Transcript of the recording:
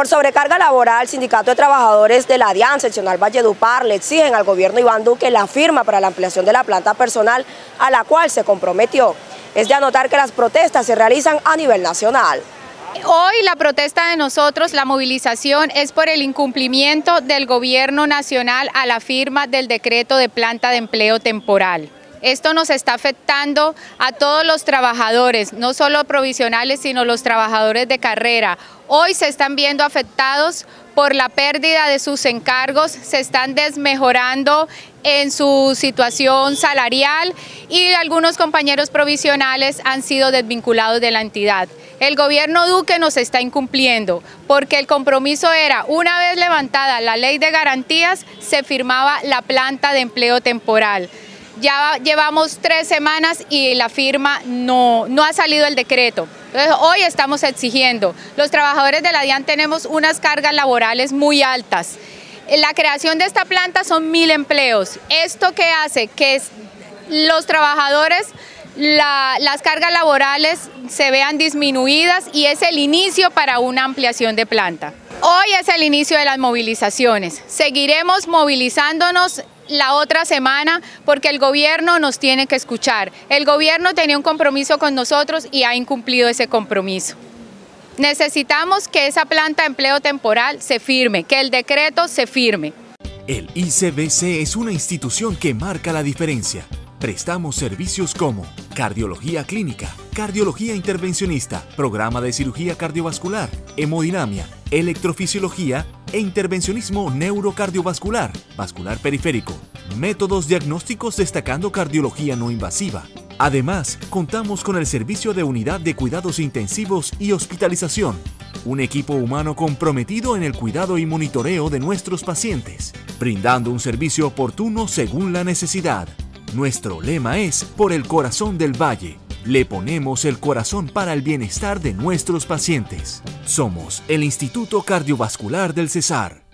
Por sobrecarga laboral, el Sindicato de Trabajadores de la DIAN seccional Valledupar le exigen al gobierno Iván Duque la firma para la ampliación de la planta personal a la cual se comprometió. Es de anotar que las protestas se realizan a nivel nacional. Hoy la protesta de nosotros, la movilización, es por el incumplimiento del gobierno nacional a la firma del decreto de planta de empleo temporal. Esto nos está afectando a todos los trabajadores, no solo provisionales, sino los trabajadores de carrera. Hoy se están viendo afectados por la pérdida de sus encargos, se están desmejorando en su situación salarial y algunos compañeros provisionales han sido desvinculados de la entidad. El gobierno Duque nos está incumpliendo porque el compromiso era, una vez levantada la ley de garantías, se firmaba la planta de empleo temporal. Ya llevamos tres semanas y la firma no, no ha salido el decreto. Entonces, hoy estamos exigiendo. Los trabajadores de la DIAN tenemos unas cargas laborales muy altas. La creación de esta planta son mil empleos. ¿Esto qué hace? Que los trabajadores, las cargas laborales se vean disminuidas y es el inicio para una ampliación de planta. Hoy es el inicio de las movilizaciones. Seguiremos movilizándonos la otra semana porque el gobierno nos tiene que escuchar. El gobierno tenía un compromiso con nosotros y ha incumplido ese compromiso. Necesitamos que esa planta de empleo temporal se firme, que el decreto se firme. El ICBC es una institución que marca la diferencia. Prestamos servicios como cardiología clínica, cardiología intervencionista, programa de cirugía cardiovascular, hemodinamia, electrofisiología e intervencionismo neurocardiovascular, vascular periférico, métodos diagnósticos destacando cardiología no invasiva. Además, contamos con el servicio de unidad de cuidados intensivos y hospitalización, un equipo humano comprometido en el cuidado y monitoreo de nuestros pacientes, brindando un servicio oportuno según la necesidad. Nuestro lema es Por el corazón del valle. Le ponemos el corazón para el bienestar de nuestros pacientes. Somos el Instituto Cardiovascular del Cesar.